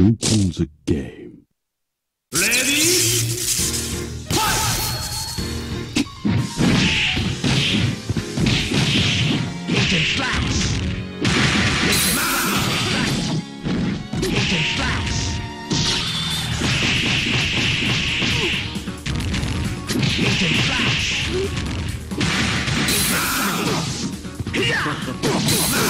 opens a game. Ready? Fight! Hit flash! slaps! flash! and flash! Hit flash! slaps!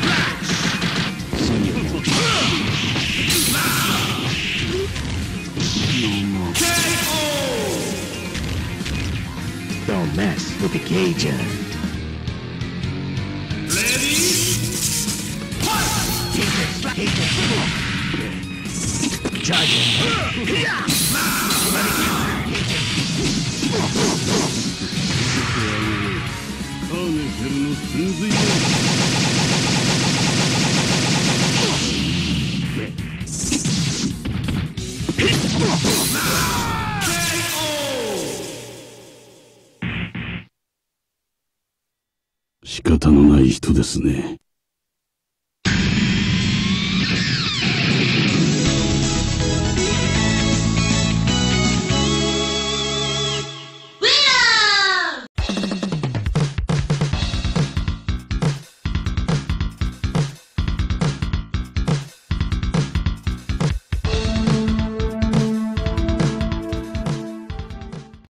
mess with the Cajun. Charging. ター仕方のない人ですね。